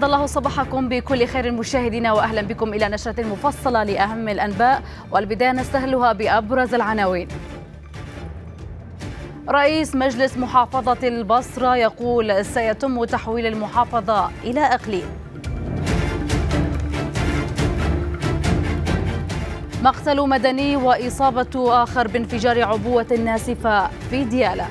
أسعد الله صباحكم بكل خير مشاهدينا وأهلا بكم إلى نشرة مفصلة لأهم الأنباء والبداية نستهلها بأبرز العناوين. رئيس مجلس محافظة البصرة يقول سيتم تحويل المحافظة إلى إقليم. مقتل مدني وإصابة آخر بانفجار عبوة ناسفة في ديالى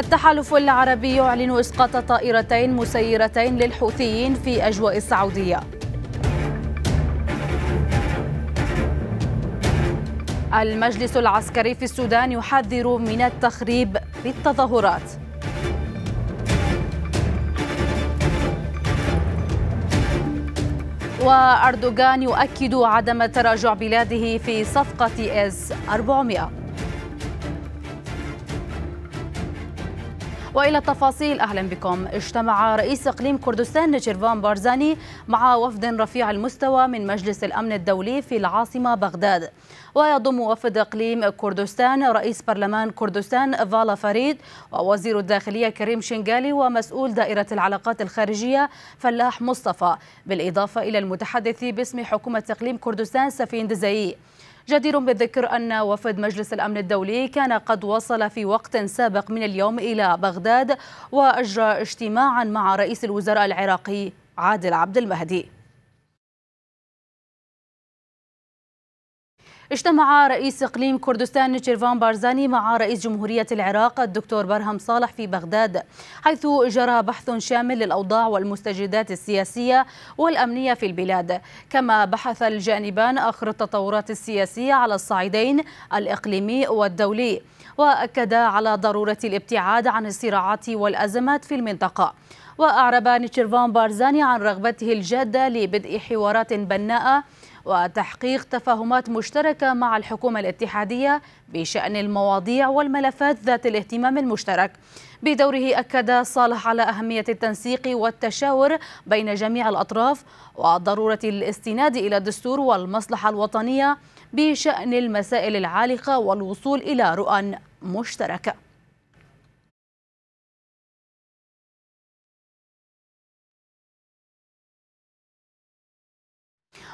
التحالف العربي يعلن إسقاط طائرتين مسيرتين للحوثيين في أجواء السعودية. المجلس العسكري في السودان يحذر من التخريب بالتظاهرات. وأردوغان يؤكد عدم تراجع بلاده في صفقة إس 400 والى التفاصيل أهلا بكم. اجتمع رئيس إقليم كردستان نيشيرفان بارزاني مع وفد رفيع المستوى من مجلس الأمن الدولي في العاصمة بغداد. ويضم وفد إقليم كردستان رئيس برلمان كردستان فالا فريد ووزير الداخلية كريم شنغالي ومسؤول دائرة العلاقات الخارجية فلاح مصطفى بالإضافة إلى المتحدث باسم حكومة إقليم كردستان سفين دزايي جدير بالذكر أن وفد مجلس الأمن الدولي كان قد وصل في وقت سابق من اليوم إلى بغداد وأجرى اجتماعا مع رئيس الوزراء العراقي عادل عبد المهدي. اجتمع رئيس إقليم كردستان نيتشيرفان بارزاني مع رئيس جمهورية العراق الدكتور برهم صالح في بغداد حيث جرى بحث شامل للأوضاع والمستجدات السياسية والأمنية في البلاد. كما بحث الجانبان آخر التطورات السياسية على الصعيدين الإقليمي والدولي واكدا على ضرورة الابتعاد عن الصراعات والأزمات في المنطقة. واعرب نيتشيرفان بارزاني عن رغبته الجادة لبدء حوارات بناءة وتحقيق تفاهمات مشتركة مع الحكومة الاتحادية بشأن المواضيع والملفات ذات الاهتمام المشترك. بدوره أكد صالح على أهمية التنسيق والتشاور بين جميع الأطراف وضرورة الاستناد إلى الدستور والمصلحة الوطنية بشأن المسائل العالقة والوصول إلى رؤى مشتركة.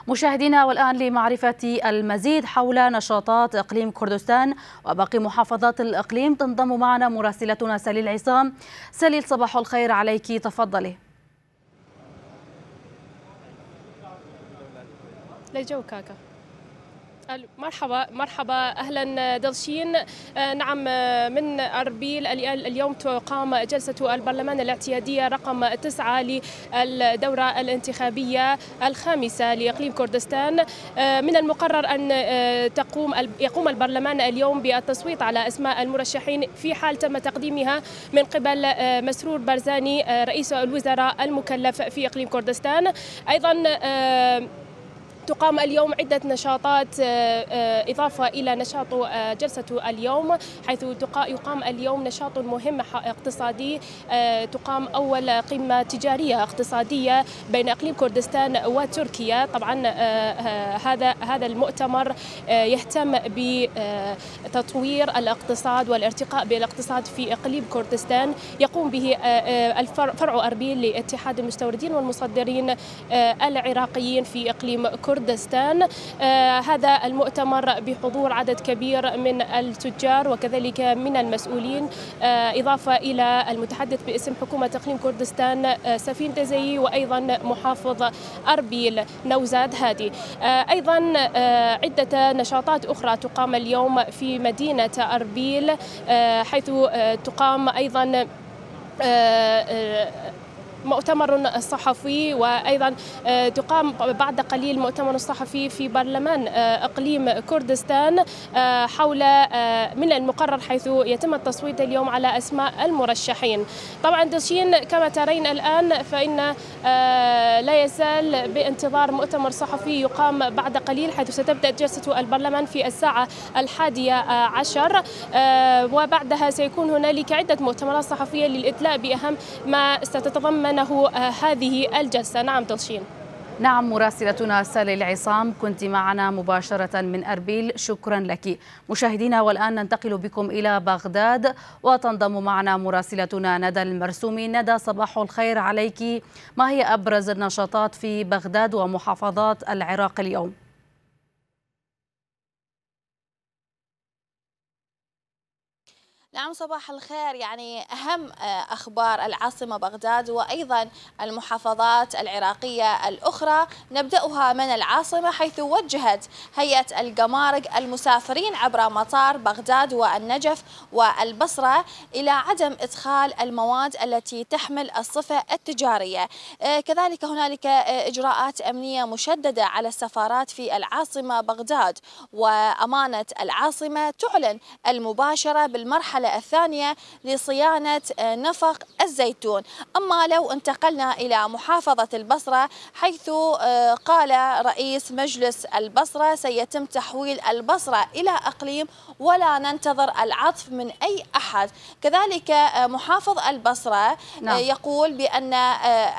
مشاهدينا والآن لمعرفة المزيد حول نشاطات إقليم كردستان وباقي محافظات الإقليم تنضم معنا مراسلتنا سليل عصام. سليل صباح الخير عليك. تفضلي. لجو كاكا مرحبا مرحبا أهلا دلشين. نعم من أربيل اليوم تقام جلسة البرلمان الاعتيادية رقم تسعة للدورة الانتخابية الخامسة لإقليم كردستان. من المقرر أن تقوم يقوم البرلمان اليوم بالتصويت على أسماء المرشحين في حال تم تقديمها من قبل مسرور برزاني رئيس الوزراء المكلف في إقليم كردستان. أيضا تقام اليوم عدة نشاطات إضافة إلى نشاط جلسة اليوم حيث يقام اليوم نشاط مهم اقتصادي تقام أول قمة تجارية اقتصادية بين إقليم كردستان وتركيا. طبعا هذا هذا المؤتمر يهتم بتطوير الاقتصاد والارتقاء بالاقتصاد في إقليم كردستان. يقوم به الفرع أربيل لاتحاد المستوردين والمصدرين العراقيين في إقليم كردستان كردستان. آه هذا المؤتمر بحضور عدد كبير من التجار وكذلك من المسؤولين. آه إضافة إلى المتحدث باسم حكومة إقليم كردستان آه سفين تزي وأيضا محافظ أربيل نوزاد هادي. أيضا عدة نشاطات أخرى تقام اليوم في مدينة أربيل حيث تقام أيضا مؤتمر صحفي وأيضا تقام بعد قليل مؤتمر صحفي في برلمان إقليم كردستان حول من المقرر حيث يتم التصويت اليوم على أسماء المرشحين. طبعا دشين كما ترين الآن فإن لا يزال بانتظار مؤتمر صحفي يقام بعد قليل حيث ستبدأ جلسة البرلمان في الساعة الحادية عشر. وبعدها سيكون هنالك عدة مؤتمرات صحفية للإدلاء بأهم ما ستتضمن له هذه الجلسة. نعم تلشين. نعم مراسلتنا سالي العصام. كنت معنا مباشرة من أربيل. شكرا لك. مشاهدينا والآن ننتقل بكم إلى بغداد وتنضم معنا مراسلتنا ندى المرسومي. ندى صباح الخير عليك. ما هي أبرز النشاطات في بغداد ومحافظات العراق اليوم؟ نعم صباح الخير. يعني أهم آه، أخبار العاصمة بغداد وأيضا المحافظات العراقية الأخرى نبدأها من العاصمة حيث وجهت هيئة القمارق المسافرين عبر مطار بغداد والنجف والبصرة إلى عدم إدخال المواد التي تحمل الصفة التجارية. آه، كذلك هنالك آه، إجراءات أمنية مشددة على السفارات في العاصمة بغداد وأمانة العاصمة تعلن المباشرة بالمرحلة الثانية لصيانة آه، نفق الزيتون. أما لو انتقلنا إلى محافظة البصرة حيث آه، قال رئيس مجلس البصرة سيتم تحويل البصرة إلى أقليم ولا ننتظر العطف من أي أحد. كذلك آه، محافظ البصرة نعم. يقول بأن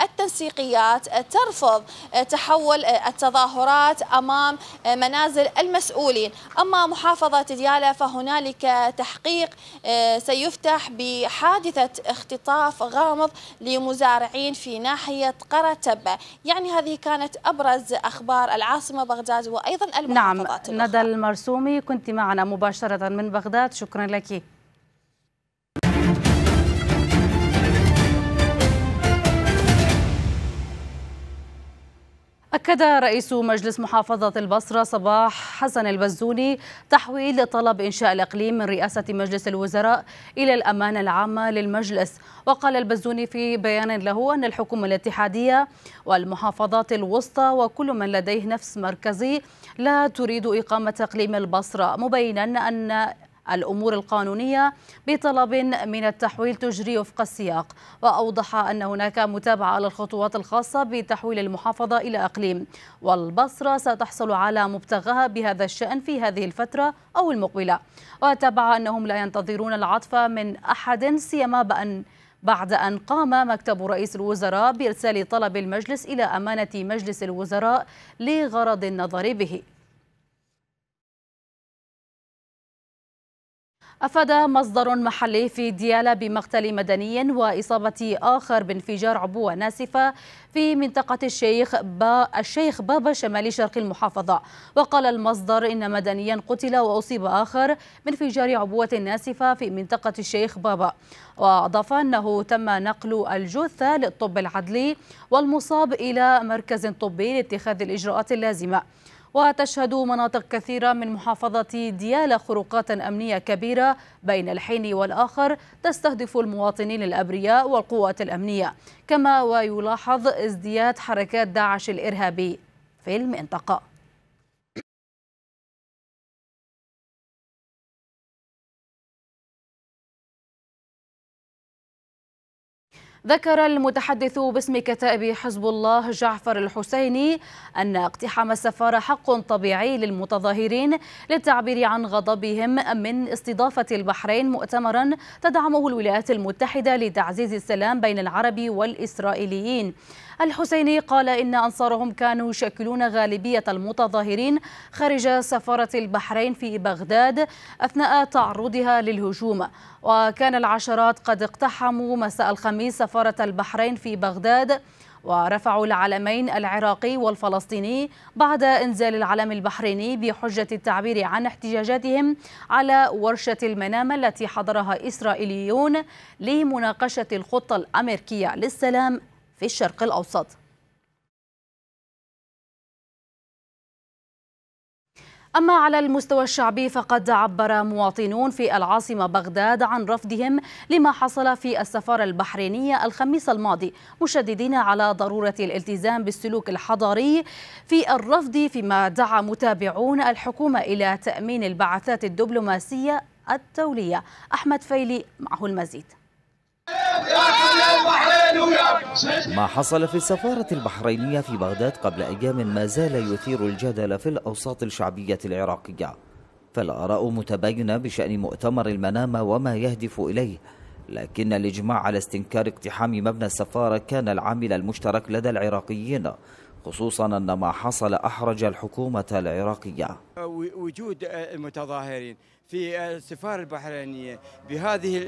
التنسيقيات ترفض تحول التظاهرات أمام منازل المسؤولين. أما محافظة ديالى فهنالك تحقيق سيفتح بحادثة اختطاف غامض لمزارعين في ناحية قرى تبة يعني هذه كانت أبرز أخبار العاصمة بغداد وأيضا المحافظات نعم ندى المرسومي كنت معنا مباشرة من بغداد. شكرا لك. أكد رئيس مجلس محافظة البصرة صباح حسن البزوني تحويل طلب إنشاء الإقليم من رئاسة مجلس الوزراء إلى الأمانة العامة للمجلس. وقال البزوني في بيان له أن الحكومة الاتحادية والمحافظات الوسطى وكل من لديه نفس مركزي لا تريد إقامة إقليم البصرة مبينا أن الأمور القانونية بطلب من التحويل تجري وفق السياق. وأوضح أن هناك متابعة للخطوات الخاصة بتحويل المحافظة إلى أقليم. والبصرة ستحصل على مبتغاها بهذا الشأن في هذه الفترة أو المقبلة. وتابع أنهم لا ينتظرون العطف من أحد سيما بأن بعد أن قام مكتب رئيس الوزراء بإرسال طلب المجلس إلى أمانة مجلس الوزراء لغرض النظر به. أفاد مصدر محلي في ديالى بمقتل مدني وإصابة آخر بانفجار عبوة ناسفة في منطقة الشيخ با الشيخ بابا شمال شرق المحافظة. وقال المصدر إن مدنيا قتل وأصيب آخر بانفجار عبوة ناسفة في منطقة الشيخ بابا وأضاف أنه تم نقل الجثة للطب العدلي والمصاب إلى مركز طبي لاتخاذ الإجراءات اللازمة. وتشهد مناطق كثيرة من محافظة ديالى خروقات أمنية كبيرة بين الحين والآخر تستهدف المواطنين الأبرياء والقوات الأمنية. كما ويلاحظ ازدياد حركات داعش الإرهابي في المنطقة. ذكر المتحدث باسم كتائب حزب الله جعفر الحسيني أن اقتحام السفارة حق طبيعي للمتظاهرين للتعبير عن غضبهم من استضافة البحرين مؤتمرا تدعمه الولايات المتحدة لتعزيز السلام بين العرب والإسرائيليين. الحسيني قال إن أنصارهم كانوا يشكلون غالبية المتظاهرين خارج سفارة البحرين في بغداد أثناء تعرضها للهجوم. وكان العشرات قد اقتحموا مساء الخميس سفارة البحرين في بغداد ورفعوا العلمين العراقي والفلسطيني بعد إنزال العلم البحريني بحجة التعبير عن احتجاجاتهم على ورشة المنامة التي حضرها إسرائيليون لمناقشة الخطة الأمريكية. للسلام في الشرق الأوسط. أما على المستوى الشعبي فقد عبر مواطنون في العاصمة بغداد عن رفضهم لما حصل في السفارة البحرينية الخميس الماضي مشددين على ضرورة الالتزام بالسلوك الحضاري في الرفض فيما دعا متابعون الحكومة إلى تأمين البعثات الدبلوماسية الدولية أحمد فيلي معه المزيد. ما حصل في السفارة البحرينية في بغداد قبل أيام ما زال يثير الجدل في الأوساط الشعبية العراقية. فالآراء متباينة بشأن مؤتمر المنامة وما يهدف إليه لكن الإجماع على استنكار اقتحام مبنى السفارة كان العامل المشترك لدى العراقيين. خصوصا أن ما حصل أحرج الحكومة العراقية. وجود المتظاهرين في السفارة البحرينية بهذه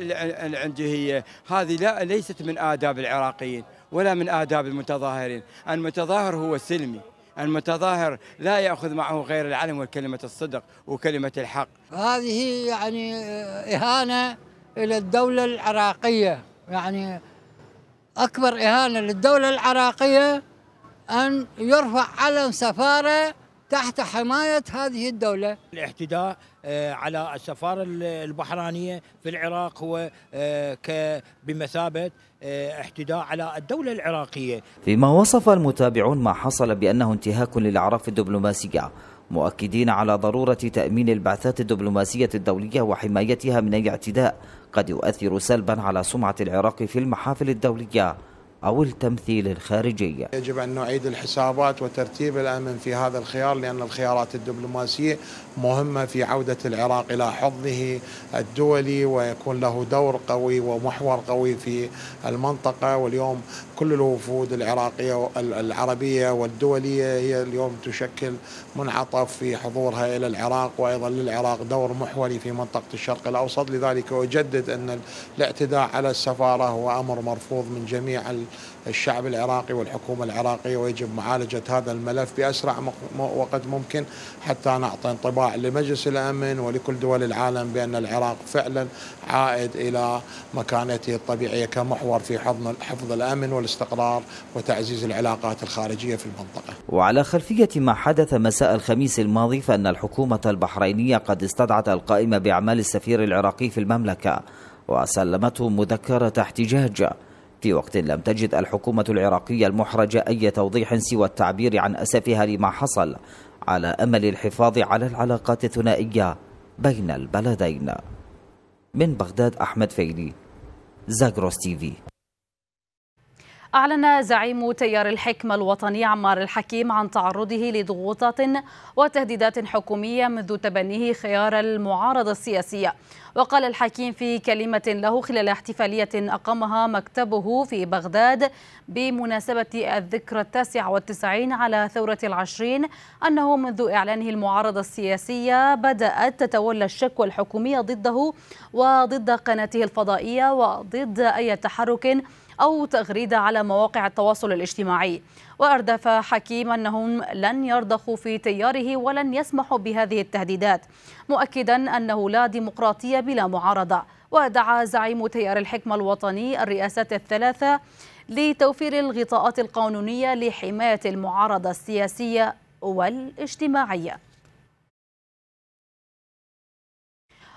العنجهية هذه لا ليست من آداب العراقيين ولا من آداب المتظاهرين. المتظاهر هو سلمي المتظاهر لا يأخذ معه غير العلم وكلمة الصدق وكلمة الحق. هذه يعني إهانة إلى الدولة العراقية. يعني أكبر إهانة للدولة العراقية أن يرفع علم سفارة تحت حماية هذه الدولة. الاعتداء آه، على السفارة البحرانية في العراق هو آه، بمثابة آه، اعتداء على الدولة العراقية. فيما وصف المتابعون ما حصل بأنه انتهاك للأعراف الدبلوماسية مؤكدين على ضرورة تأمين البعثات الدبلوماسية الدولية وحمايتها من أي اعتداء قد يؤثر سلبا على سمعة العراق في المحافل الدولية. أو التمثيل الخارجي يجب أن نعيد الحسابات وترتيب الأمن في هذا الخيار لأن الخيارات الدبلوماسية مهمة في عودة العراق إلى حضنه الدولي ويكون له دور قوي ومحور قوي في المنطقة. واليوم كل الوفود العراقية العربية والدولية هي اليوم تشكل منعطف في حضورها إلى العراق وأيضا للعراق دور محوري في منطقة الشرق الأوسط. لذلك أجدد أن الاعتداء على السفارة هو أمر مرفوض من جميع الشعب العراقي والحكومة العراقية ويجب معالجة هذا الملف بأسرع وقت ممكن حتى نعطي انطباع لمجلس الأمن ولكل دول العالم بأن العراق فعلا عائد إلى مكانته الطبيعية كمحور في حفظ حفظ الأمن والاستقرار وتعزيز العلاقات الخارجية في المنطقة. وعلى خلفية ما حدث مساء الخميس الماضي فإن الحكومة البحرينية قد استدعت القائمة بأعمال السفير العراقي في المملكة وسلمته مذكرة احتجاج. في وقت لم تجد الحكومة العراقية المحرجة أي توضيح سوى التعبير عن أسفها لما حصل على أمل الحفاظ على العلاقات الثنائية بين البلدين. من بغداد أحمد فيلي زاغروس تيفي أعلن زعيم تيار الحكمة الوطني عمار الحكيم عن تعرضه لضغوطات وتهديدات حكومية منذ تبنيه خيار المعارضة السياسية. وقال الحكيم في كلمة له خلال احتفالية أقامها مكتبه في بغداد بمناسبة الذكرى التاسعة والتسعين على ثورة العشرين أنه منذ إعلانه المعارضة السياسية بدأت تتولى الشكوى الحكومية ضده وضد قناته الفضائية وضد أي تحرك أو تغريدة على مواقع التواصل الاجتماعي. وأردف حكيم أنهم لن يرضخوا في تياره ولن يسمحوا بهذه التهديدات مؤكدا أنه لا ديمقراطية بلا معارضة. ودعا زعيم تيار الحكمة الوطني الرئاسات الثلاثة لتوفير الغطاءات القانونية لحماية المعارضة السياسية والاجتماعية.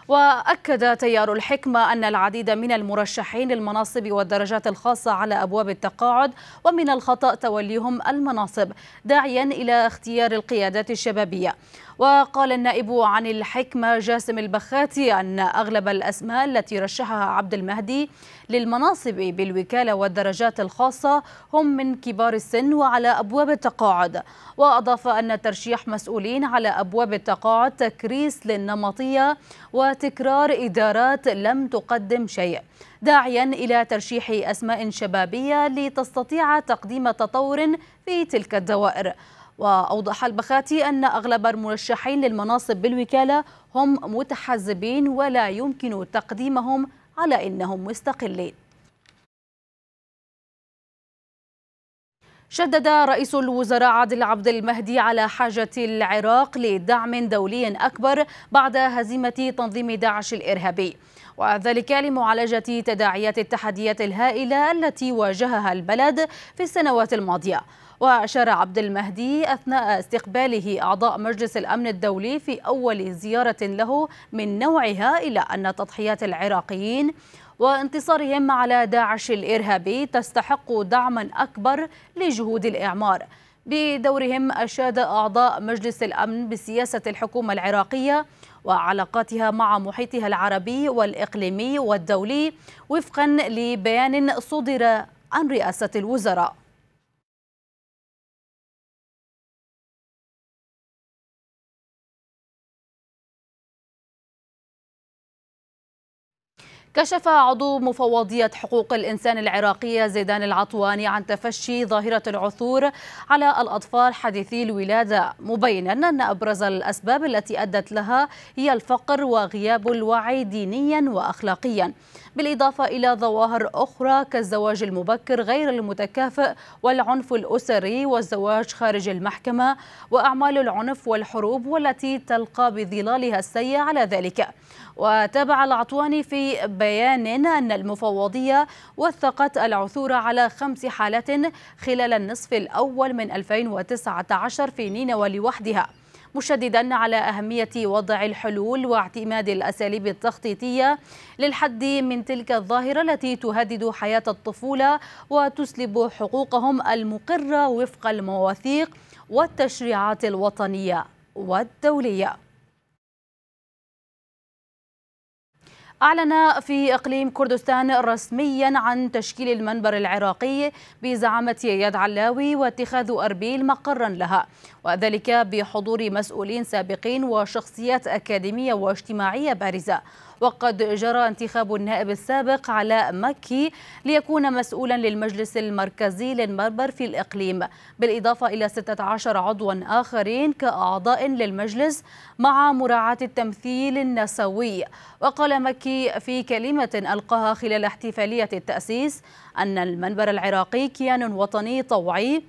وأكد تيار الحكمة أن العديد من المرشحين للمناصب والدرجات الخاصة على أبواب التقاعد ومن الخطأ توليهم المناصب داعيا إلى اختيار القيادات الشبابية. وقال النائب عن الحكمة جاسم البخاتي أن أغلب الأسماء التي رشحها عبد المهدي للمناصب بالوكالة والدرجات الخاصة هم من كبار السن وعلى أبواب التقاعد. وأضاف أن ترشيح مسؤولين على أبواب التقاعد تكريس للنمطية وتكرار إدارات لم تقدم شيء. داعيا إلى ترشيح أسماء شبابية لتستطيع تقديم تطور في تلك الدوائر. وأوضح البخاتي أن أغلب المرشحين للمناصب بالوكالة هم متحزبين ولا يمكن تقديمهم على أنهم مستقلين. شدد رئيس الوزراء عادل عبد المهدي على حاجة العراق لدعم دولي أكبر بعد هزيمة تنظيم داعش الإرهابي وذلك لمعالجة تداعيات التحديات الهائلة التي واجهها البلد في السنوات الماضية. وأشار عبد المهدي أثناء استقباله أعضاء مجلس الأمن الدولي في أول زيارة له من نوعها إلى أن تضحيات العراقيين وانتصارهم على داعش الإرهابي تستحق دعما أكبر لجهود الإعمار. بدورهم أشاد أعضاء مجلس الأمن بسياسة الحكومة العراقية وعلاقاتها مع محيطها العربي والإقليمي والدولي وفقا لبيان صدر عن رئاسة الوزراء. كشف عضو مفوضية حقوق الإنسان العراقية زيدان العطواني عن تفشي ظاهرة العثور على الأطفال حديثي الولادة مبينا أن أبرز الأسباب التي أدت لها هي الفقر وغياب الوعي دينيا وأخلاقيا. بالإضافة إلى ظواهر أخرى كالزواج المبكر غير المتكافئ والعنف الأسري والزواج خارج المحكمة وأعمال العنف والحروب والتي تلقى بظلالها السيء على ذلك. وتابع العطواني في بيان أن المفوضية وثقت العثور على خمس حالات خلال النصف الأول من 2019 في نينوى لوحدها. مشددا على أهمية وضع الحلول واعتماد الأساليب التخطيطية للحد من تلك الظاهرة التي تهدد حياة الطفولة وتسلب حقوقهم المقرة وفق المواثيق والتشريعات الوطنية والدولية. أعلن في إقليم كردستان رسميا عن تشكيل المنبر العراقي بزعامة ياد علاوي واتخاذ أربيل مقرا لها وذلك بحضور مسؤولين سابقين وشخصيات أكاديمية واجتماعية بارزة. وقد جرى انتخاب النائب السابق علاء مكي ليكون مسؤولا للمجلس المركزي للمنبر في الإقليم. بالإضافة إلى 16 عضوا آخرين كأعضاء للمجلس مع مراعاة التمثيل النسوي. وقال مكي في كلمة ألقاها خلال احتفالية التأسيس أن المنبر العراقي كيان وطني طوعي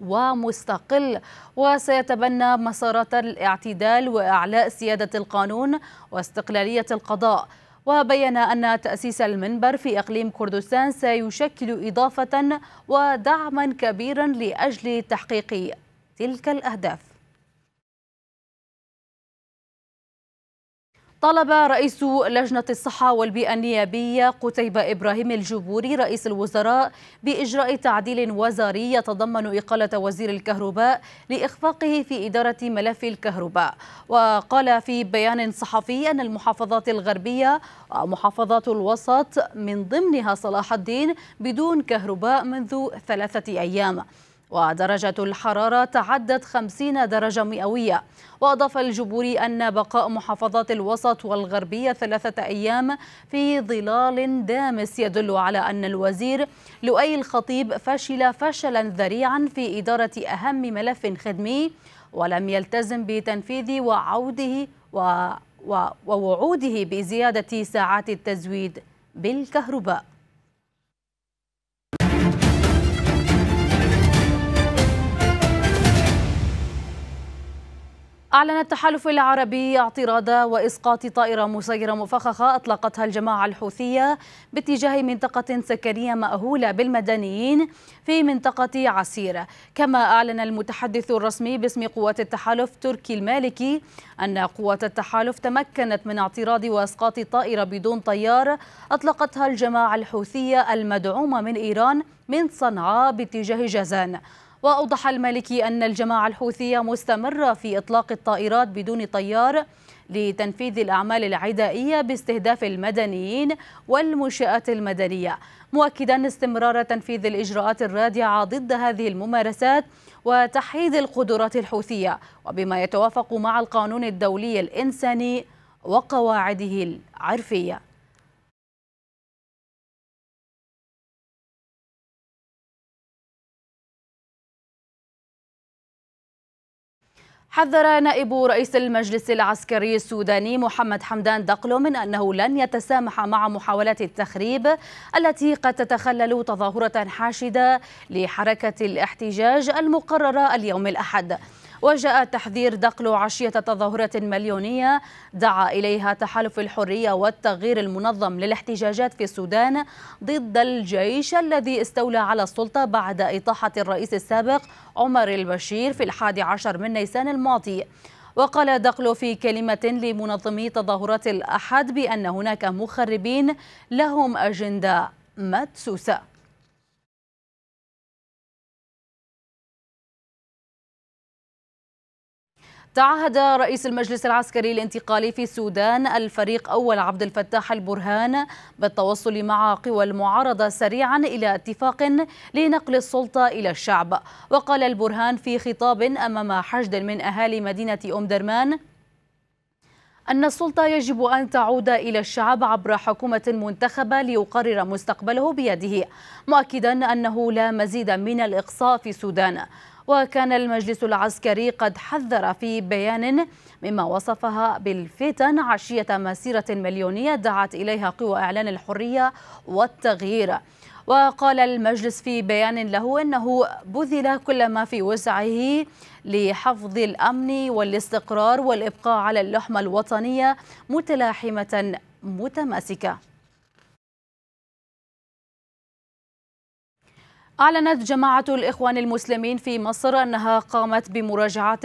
ومستقل. وسيتبنى مسارات الاعتدال وإعلاء سيادة القانون واستقلالية القضاء. وبين أن تأسيس المنبر في إقليم كردستان سيشكل إضافة ودعما كبيرا لأجل تحقيق تلك الأهداف. طلب رئيس لجنة الصحة والبيئة النيابية قتيبة إبراهيم الجبوري رئيس الوزراء بإجراء تعديل وزاري يتضمن إقالة وزير الكهرباء لإخفاقه في إدارة ملف الكهرباء. وقال في بيان صحفي أن المحافظات الغربية ومحافظات الوسط من ضمنها صلاح الدين بدون كهرباء منذ ثلاثة أيام. ودرجة الحرارة تعدت 50 درجة مئوية. وأضاف الجبوري أن بقاء محافظات الوسط والغربية ثلاثة أيام في ظلال دامس يدل على أن الوزير لؤي الخطيب فشل فشلا ذريعا في إدارة أهم ملف خدمي ولم يلتزم بتنفيذ وعوده و ووعوده بزيادة ساعات التزويد بالكهرباء. أعلن التحالف العربي اعتراض وإسقاط طائرة مسيرة مفخخة أطلقتها الجماعة الحوثية باتجاه منطقة سكنية مأهولة بالمدنيين في منطقة عسير. كما أعلن المتحدث الرسمي باسم قوات التحالف تركي المالكي أن قوات التحالف تمكنت من اعتراض وإسقاط طائرة بدون طيار أطلقتها الجماعة الحوثية المدعومة من إيران من صنعاء باتجاه جازان. وأوضح المالكي أن الجماعة الحوثية مستمرة في إطلاق الطائرات بدون طيار لتنفيذ الأعمال العدائية باستهداف المدنيين والمنشآت المدنية مؤكدا استمرار تنفيذ الإجراءات الرادعة ضد هذه الممارسات وتحييد القدرات الحوثية وبما يتوافق مع القانون الدولي الإنساني وقواعده العرفية. حذر نائب رئيس المجلس العسكري السوداني محمد حمدان دقلو من أنه لن يتسامح مع محاولات التخريب التي قد تتخلل تظاهرة حاشدة لحركة الاحتجاج المقررة اليوم الأحد. وجاء تحذير دقلو عشية تظاهرة مليونية دعا إليها تحالف الحرية والتغيير المنظم للاحتجاجات في السودان ضد الجيش الذي استولى على السلطة بعد إطاحة الرئيس السابق عمر البشير في الحادي عشر من نيسان الماضي. وقال دقلو في كلمة لمنظمي تظاهرات الأحد بأن هناك مخربين لهم أجندة مدسوسة. تعهد رئيس المجلس العسكري الانتقالي في السودان الفريق أول عبد الفتاح البرهان بالتوصل مع قوى المعارضة سريعا إلى اتفاق لنقل السلطة إلى الشعب. وقال البرهان في خطاب أمام حشد من أهالي مدينة أم درمان أن السلطة يجب أن تعود إلى الشعب عبر حكومة منتخبة ليقرر مستقبله بيده مؤكدا أنه لا مزيد من الإقصاء في السودان. وكان المجلس العسكري قد حذر في بيان مما وصفها بالفتن عشية مسيرة مليونية دعت إليها قوى إعلان الحرية والتغيير. وقال المجلس في بيان له أنه بذل كل ما في وسعه لحفظ الأمن والاستقرار والإبقاء على اللحمة الوطنية متلاحمة متماسكة. أعلنت جماعة الإخوان المسلمين في مصر أنها قامت بمراجعة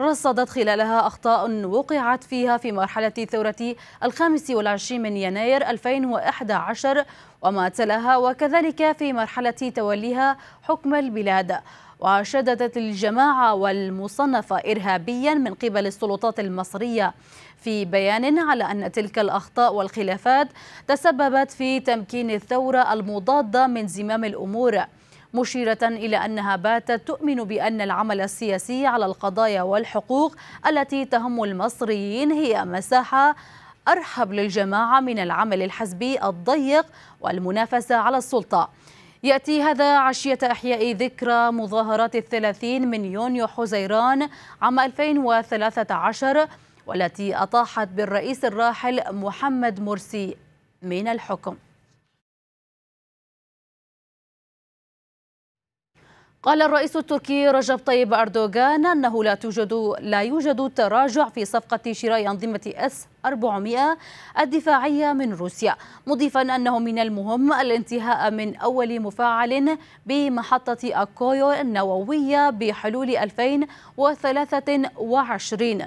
رصدت خلالها أخطاء وقعت فيها في مرحلة ثورة الخامس والعشرين من يناير 2011 وما تلاها وكذلك في مرحلة توليها حكم البلاد. وشددت الجماعة والمصنفة إرهابيا من قبل السلطات المصرية في بيان على أن تلك الأخطاء والخلافات تسببت في تمكين الثورة المضادة من زمام الأمور. مشيرة إلى أنها باتت تؤمن بأن العمل السياسي على القضايا والحقوق التي تهم المصريين هي مساحة أرحب للجماعة من العمل الحزبي الضيق والمنافسة على السلطة. يأتي هذا عشية إحياء ذكرى مظاهرات الثلاثين من يونيو حزيران عام 2013 والتي أطاحت بالرئيس الراحل محمد مرسي من الحكم. قال الرئيس التركي رجب طيب أردوغان أنه لا توجد لا يوجد تراجع في صفقة شراء أنظمة إس 400 الدفاعية من روسيا مضيفا أنه من المهم الانتهاء من أول مفاعل بمحطة أكويو النووية بحلول 2023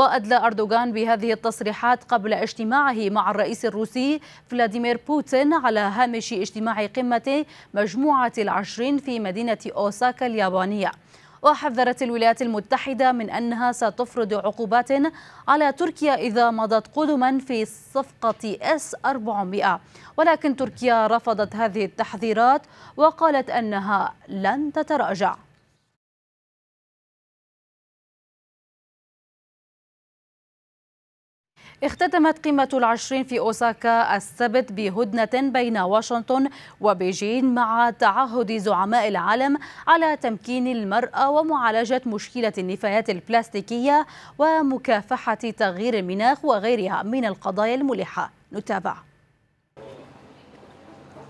وأدلى أردوغان بهذه التصريحات قبل اجتماعه مع الرئيس الروسي فلاديمير بوتين على هامش اجتماع قمة مجموعة العشرين في مدينة أوساكا اليابانية. وحذرت الولايات المتحدة من أنها ستفرض عقوبات على تركيا إذا مضت قدما في صفقة إس 400 ولكن تركيا رفضت هذه التحذيرات وقالت أنها لن تتراجع. اختتمت قمة العشرين في أوساكا السبت بهدنة بين واشنطن وبيجين مع تعهد زعماء العالم على تمكين المرأة ومعالجة مشكلة النفايات البلاستيكية ومكافحة تغيير المناخ وغيرها من القضايا الملحة. نتابع.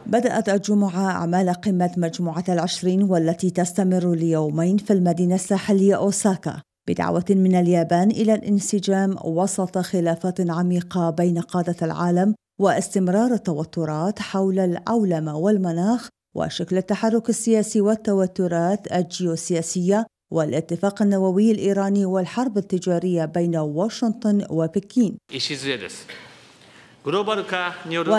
بدأت الجمعة أعمال قمة مجموعة العشرين والتي تستمر ليومين في المدينة الساحلية أوساكا. بدعوة من اليابان إلى الانسجام وسط خلافات عميقة بين قادة العالم واستمرار التوترات حول العولمة والمناخ وشكل التحرك السياسي والتوترات الجيوسياسية والاتفاق النووي الإيراني والحرب التجارية بين واشنطن وبكين.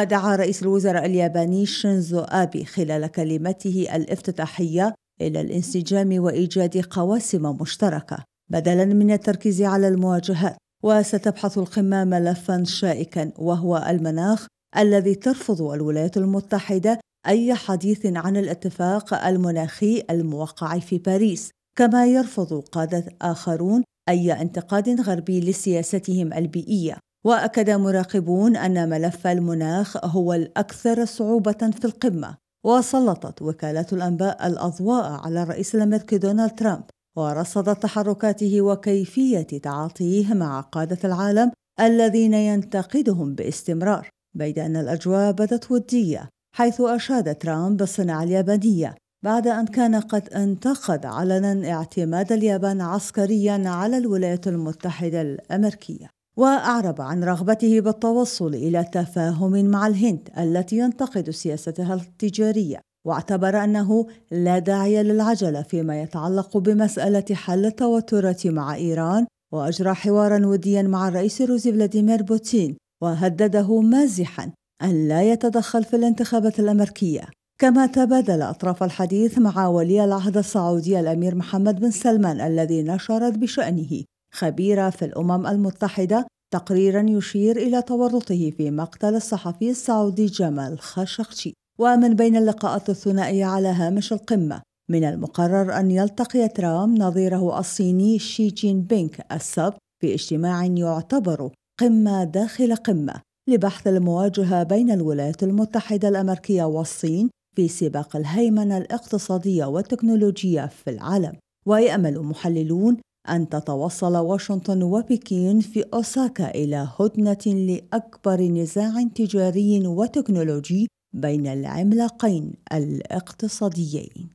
ودعا رئيس الوزراء الياباني شينزو آبي خلال كلمته الافتتاحية إلى الانسجام وإيجاد قواسم مشتركة. بدلا من التركيز على المواجهات وستبحث القمة ملفا شائكا وهو المناخ الذي ترفض الولايات المتحدة أي حديث عن الاتفاق المناخي الموقع في باريس. كما يرفض قادة آخرون أي انتقاد غربي لسياستهم البيئية. وأكد مراقبون أن ملف المناخ هو الأكثر صعوبة في القمة. وسلطت وكالة الأنباء الأضواء على الرئيس الأمريكي دونالد ترامب ورصدت تحركاته وكيفية تعاطيه مع قاده العالم الذين ينتقدهم باستمرار بيد أن الأجواء بدت ودية حيث أشاد ترامب بالصناعه اليابانية بعد أن كان قد انتقد علنا اعتماد اليابان عسكريا على الولايات المتحدة الأمريكية وأعرب عن رغبته بالتوصل إلى تفاهم مع الهند التي ينتقد سياستها التجارية. واعتبر أنه لا داعي للعجلة فيما يتعلق بمسألة حل التوترات مع إيران وأجرى حوارا وديا مع الرئيس الروسي فلاديمير بوتين وهدده مازحا أن لا يتدخل في الانتخابات الأمريكية. كما تبادل أطراف الحديث مع ولي العهد السعودي الأمير محمد بن سلمان الذي نشرت بشأنه خبيره في الأمم المتحدة تقريرا يشير إلى تورطه في مقتل الصحفي السعودي جمال خاشقجي ومن بين اللقاءات الثنائية على هامش القمة. من المقرر أن يلتقي ترامب نظيره الصيني شي جين بينغ السبت في اجتماع يعتبر قمة داخل قمة لبحث المواجهة بين الولايات المتحدة الأمريكية والصين في سباق الهيمنة الاقتصادية والتكنولوجية في العالم. ويأمل محللون أن تتوصل واشنطن وبكين في أوساكا إلى هدنة لأكبر نزاع تجاري وتكنولوجي بين العملاقين الاقتصاديين.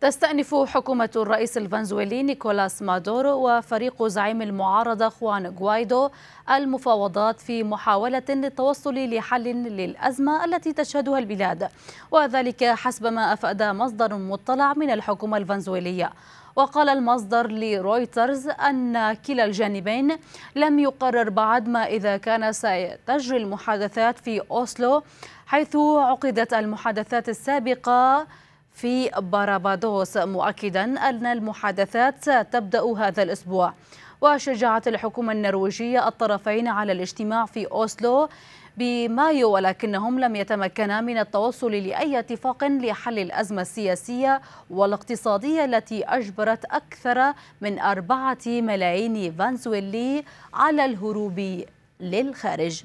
تستأنف حكومة الرئيس الفنزويلي نيكولاس مادورو وفريق زعيم المعارضة خوان غوايدو المفاوضات في محاولة للتوصل لحل للأزمة التي تشهدها البلاد. وذلك حسب ما أفاد مصدر مطلع من الحكومة الفنزويلية. وقال المصدر لرويترز أن كلا الجانبين لم يقرر بعد ما إذا كان سيتجري المحادثات في أوسلو حيث عقدت المحادثات السابقة في بارابادوس مؤكدا أن المحادثات ستبدأ هذا الأسبوع. وشجعت الحكومة النرويجية الطرفين على الاجتماع في أوسلو بمايو ولكنهم لم يتمكنا من التوصل لأي اتفاق لحل الأزمة السياسية والاقتصادية التي أجبرت أكثر من أربعة ملايين فنزويلي على الهروب للخارج.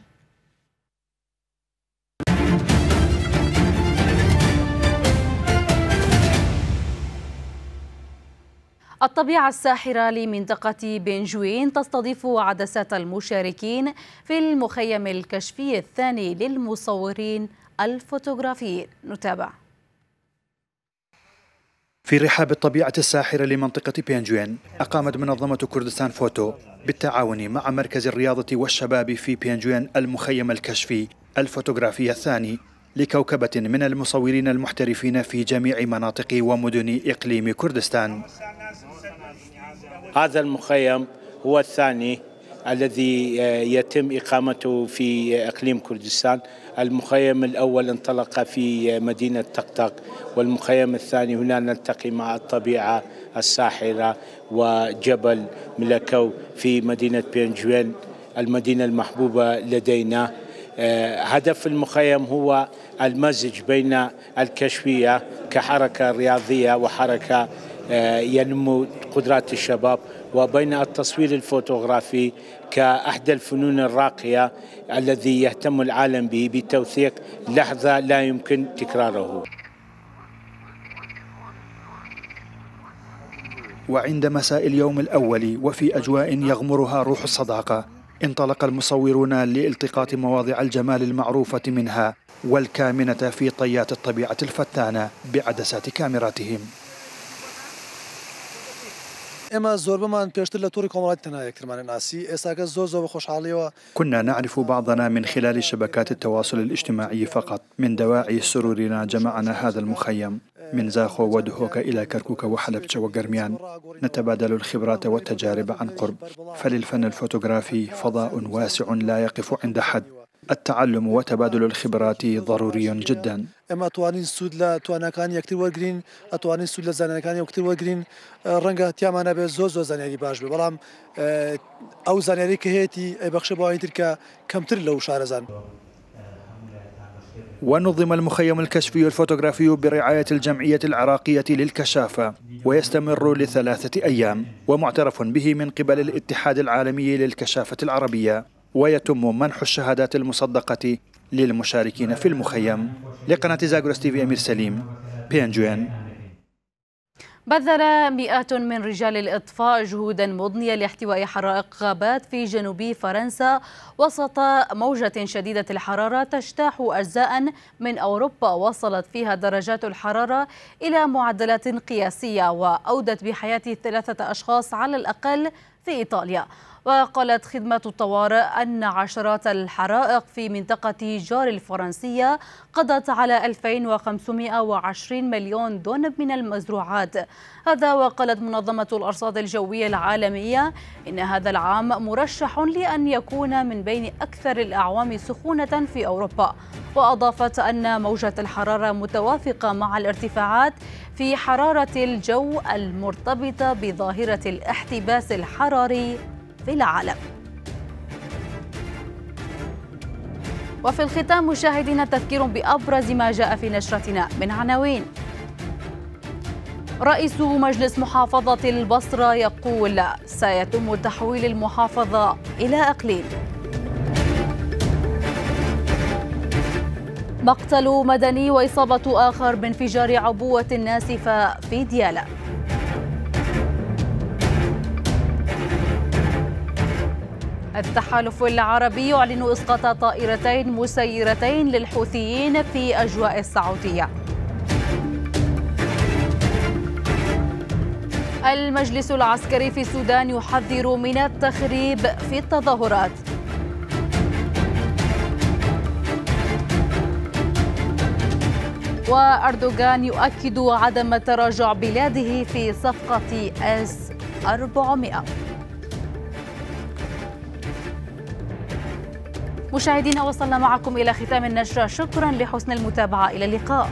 الطبيعة الساحرة لمنطقة بنجوين تستضيف عدسات المشاركين في المخيم الكشفي الثاني للمصورين الفوتوغرافيين. نتابع. في رحاب الطبيعة الساحرة لمنطقة بيانجوين أقامت منظمة كردستان فوتو بالتعاون مع مركز الرياضة والشباب في بيانجوين المخيم الكشفي الفوتوغرافي الثاني لكوكبة من المصورين المحترفين في جميع مناطق ومدن إقليم كردستان. هذا المخيم هو الثاني الذي آه، يتم إقامته في إقليم كردستان. المخيم الأول انطلق في مدينة طقطق والمخيم الثاني هنا نلتقي مع الطبيعة الساحرة وجبل ملكو في مدينة بينجوين المدينة المحبوبة لدينا. آه، هدف المخيم هو المزج بين الكشفية كحركة رياضية وحركة آه، ينمو قدرات الشباب وبين التصوير الفوتوغرافي كأحدى الفنون الراقية الذي يهتم العالم به بتوثيق لحظة لا يمكن تكراره. وعند مساء اليوم الأول وفي أجواء يغمرها روح الصداقة انطلق المصورون لالتقاط مواضع الجمال المعروفة منها والكامنة في طيات الطبيعة الفتانة بعدسات كاميراتهم. ئێمە زۆربمان پێشتر لە تووری کۆمەڵات تەنها یەکترمانە ناسی ئێساکە زۆر زۆر بەخۆشحاڵیەوە كنا نعرف بعضنا من خلال شبكات التواصل الاجتماعي فقط من دواعي سرورنا جمعنا هذا المخيم من زاخو ودهوك إلى كركوك وحلبجة وقرميان نتبادل الخبرات والتجارب عن قرب فللفن الفوتوغرافي فضاء واسع لا يقف عند حد. التعلم وتبادل الخبرات ضروري جدا. ئەمە توانین سوود لە توانەکان یەکتر وەرگین ئەتوانین سوود لە زانەکانی یەکتر وەرگین ڕەنگە تیامانە بێت زۆ زۆ زانیاری باش بێ. بەڵام ئەو زانیاری کە هەیەی ئەی بەخشە بۆیتر کە کەمتر لەو شارەزان. ونظم المخيم الكشفي الفوتوغرافي برعاية الجمعية العراقية للكشافة ويستمر لثلاثة أيام ومعترف به من قبل الاتحاد العالمي للكشافة العربية. ويتم منح الشهادات المصدقة للمشاركين في المخيم لقناة زاغروس تي في أمير سليم بيانجوين. بذل مئات من رجال الإطفاء جهودا مضنية لاحتواء حرائق غابات في جنوب فرنسا وسط موجة شديدة الحرارة تجتاح أجزاء من أوروبا وصلت فيها درجات الحرارة إلى معدلات قياسية وأودت بحياة ثلاثة أشخاص على الأقل في إيطاليا. وقالت خدمة الطوارئ أن عشرات الحرائق في منطقة جار الفرنسية قضت على 2520 مليون دونب من المزروعات. هذا وقالت منظمة الأرصاد الجوية العالمية إن هذا العام مرشح لأن يكون من بين أكثر الأعوام سخونة في أوروبا. وأضافت أن موجة الحرارة متوافقة مع الارتفاعات في حرارة الجو المرتبطة بظاهرة الاحتباس الحراري في العالم. وفي الختام مشاهدينا تذكير بأبرز ما جاء في نشرتنا من عناوين. رئيس مجلس محافظة البصرة يقول سيتم تحويل المحافظة إلى أقليم. مقتل مدني وإصابة آخر بانفجار عبوة ناسفة في ديالى. التحالف العربي يعلن إسقاط طائرتين مسيرتين للحوثيين في أجواء السعودية. المجلس العسكري في السودان يحذر من التخريب في التظاهرات. وأردوغان يؤكد عدم تراجع بلاده في صفقة اس 400 مشاهدينا وصلنا معكم إلى ختام النشرة. شكرا لحسن المتابعة. إلى اللقاء.